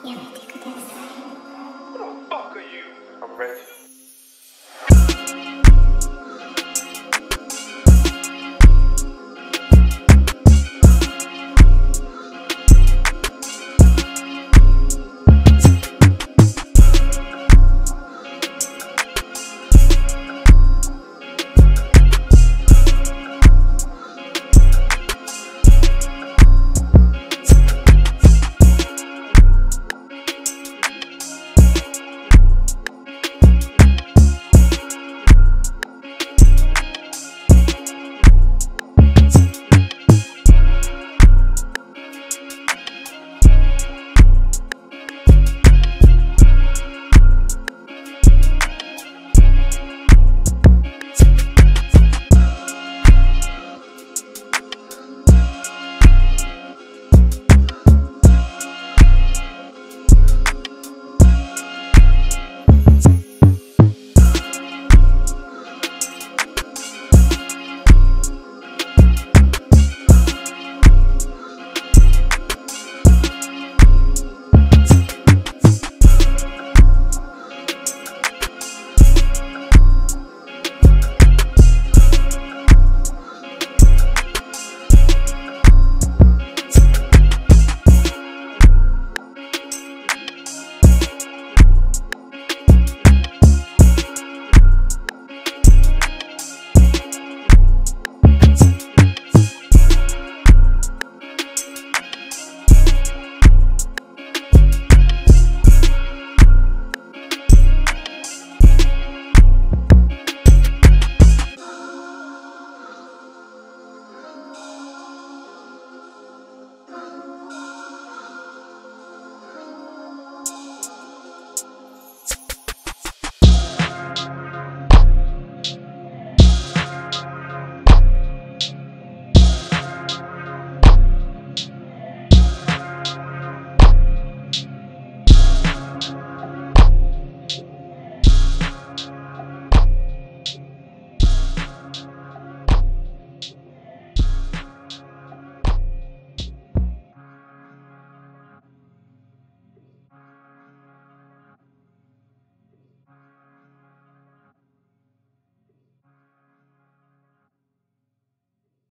What the fuck are you? I'm ready.